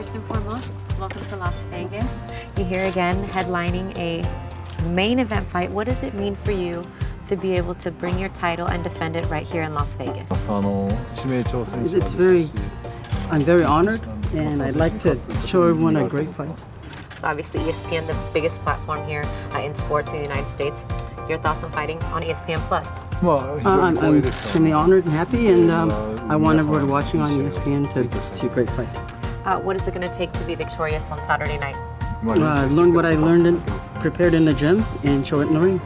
first and foremost, welcome to Las Vegas. You're here again headlining a main event fight. What does it mean for you to be able to bring your title and defend it right here in Las Vegas? It's very, I'm very honored and I'd like to show everyone a great fight. It's obviously ESPN, the biggest platform here uh, in sports in the United States. Your thoughts on fighting on ESPN Plus? Well, uh, I'm, I'm extremely honored and happy, and um, I want everyone watching on ESPN to see a great fight. Uh, what is it going to take to be victorious on Saturday night? Uh, learn what I learned and prepared in the gym and show it in the ring.